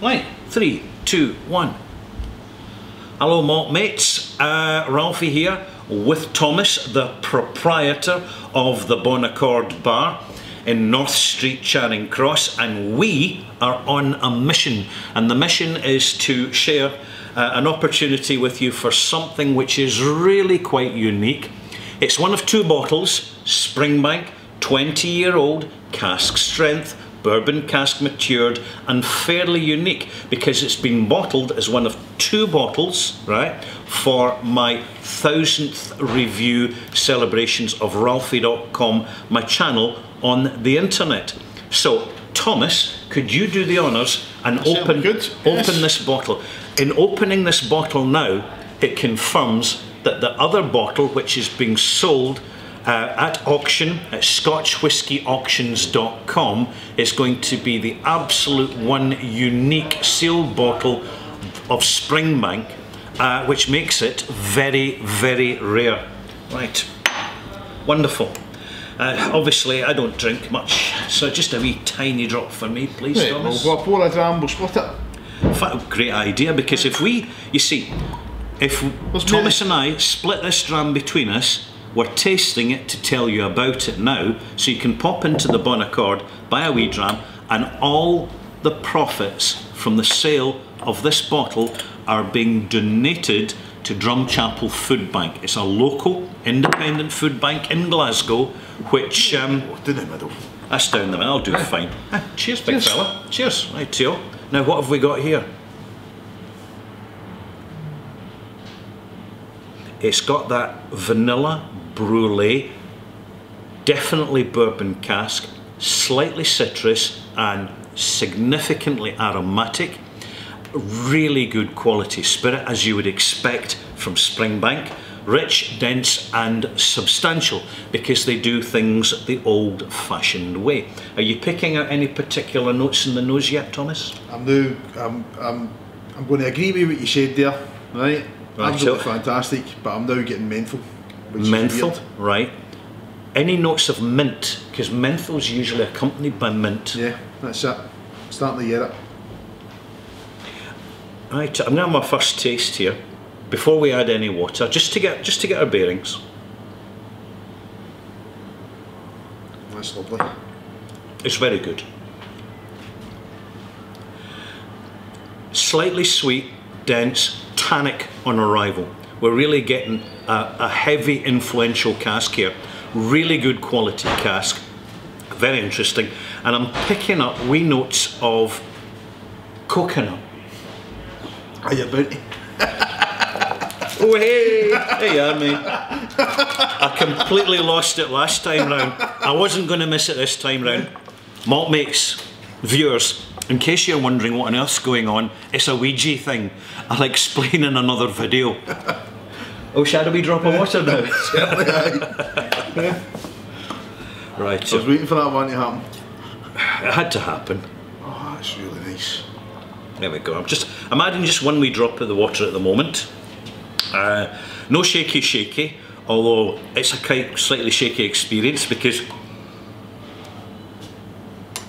Right, three, two, one. Hello, malt mates. Uh, Ralfy here with Thomas, the proprietor of the Bon Accord Bar in North Street, Charing Cross, and we are on a mission. And the mission is to share uh, an opportunity with you for something which is really quite unique. It's one of two bottles, Springbank, 20 year old, cask strength, bourbon cask matured and fairly unique because it's been bottled as one of two bottles, right, for my thousandth review celebrations of Ralfy.com, my channel on the internet. So, Thomas, could you do the honours and open, yes. open this bottle? In opening this bottle now, it confirms that the other bottle, which is being sold uh, at auction at scotchwhiskyauctions.com is going to be the absolute one unique sealed bottle of Springbank, uh, which makes it very, very rare. Right, wonderful. Uh, obviously, I don't drink much, so just a wee tiny drop for me, please, Right, Thomas. we'll, pour a dram, we'll split it. Great idea, because if we, you see, if Thomas and I split this dram between us, we're tasting it to tell you about it now, so you can pop into the Bon Accord, buy a wee dram, and all the profits from the sale of this bottle are being donated to Drumchapel Food Bank. It's a local independent food bank in Glasgow, which um, Oh, down the middle. that's down the middle. I'll do fine. Cheers, big Cheers. fella. Cheers. Right, to you. Now, what have we got here? It's got that vanilla brulee, definitely bourbon cask, slightly citrus, and significantly aromatic. Really good quality spirit, as you would expect from Springbank. Rich, dense, and substantial because they do things the old fashioned way. Are you picking out any particular notes in the nose yet, Thomas? I'm now, I'm, I'm, I'm going to agree with what you said there, right? Right, Absolutely so- fantastic, but I'm now getting menthol. Menthol, right? Any notes of mint, because menthol's usually accompanied by mint. Yeah, that's it. Starting to get it. Right, I'm to have my first taste here before we add any water, just to get just to get our bearings. That's lovely. It's very good. Slightly sweet, dense, tannic on arrival. We're really getting a, a heavy, influential cask here. Really good quality cask. Very interesting. And I'm picking up wee notes of coconut. Are you about to? Oh hey, hey yeah, mate. I completely lost it last time round. I wasn't going to miss it this time round. Malt mates, viewers, in case you're wondering what on earth's going on, it's a Ouija thing. I'll explain in another video. Oh, shall we drop a water now? right, I was so waiting for that one to happen. it had to happen. Oh, that's really nice. There we go. I'm just I'm adding just one wee drop of the water at the moment. Uh, no shaky shaky, although it's a quite slightly shaky experience because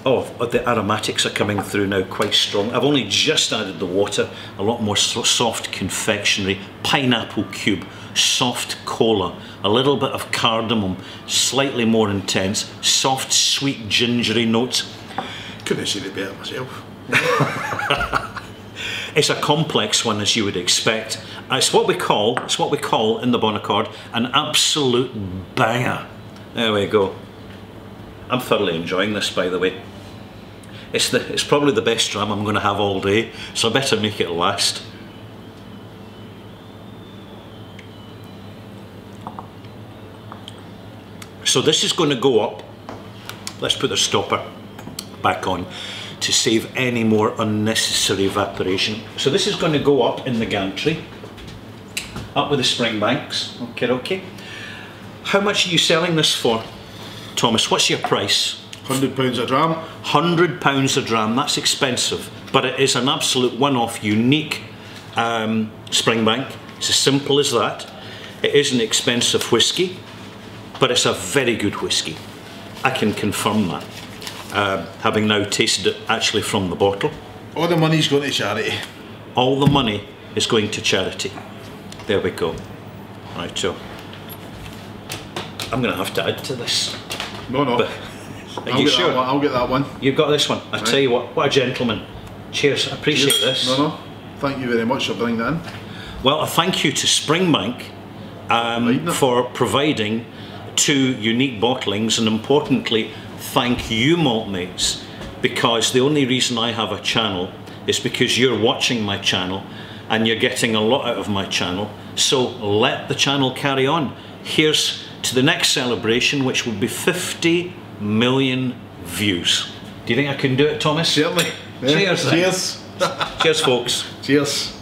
Oh, oh the aromatics are coming through now quite strong. I've only just added the water, a lot more so- soft confectionery, pineapple cube, soft cola, a little bit of cardamom, slightly more intense, soft sweet gingery notes. Couldn't have said it better myself. It's a complex one, as you would expect. It's what we call, it's what we call in the Bon Accord, an absolute banger. There we go. I'm thoroughly enjoying this, by the way. It's the, it's probably the best dram I'm going to have all day, so I better make it last. So this is going to go up. Let's put the stopper back on to save any more unnecessary evaporation. So this is going to go up in the gantry, up with the Springbanks. Okay, okay. How much are you selling this for, Thomas? What's your price? Hundred pounds a dram. Hundred pounds a dram. That's expensive, but it is an absolute one-off, unique um, Springbank. It's as simple as that. It is an expensive whiskey, but it's a very good whiskey. I can confirm that, uh, having now tasted it actually from the bottle. All the money's going to charity. All the money is going to charity. There we go. Right, so I'm going to have to add to this. No, no. But are I'll you sure? I'll get that one. You've got this one. I Right. tell you what, what a gentleman. Cheers. I appreciate Cheers. this. No, no. Thank you very much for bringing that in. Well, a thank you to Springbank um, for providing two unique bottlings, and importantly, thank you, Maltmates, because the only reason I have a channel is because you're watching my channel and you're getting a lot out of my channel. So let the channel carry on. Here's to the next celebration, which will be 50 million views. Do you think I can do it, Thomas? Certainly. Yeah. Cheers. Cheers. Cheers, folks. Cheers.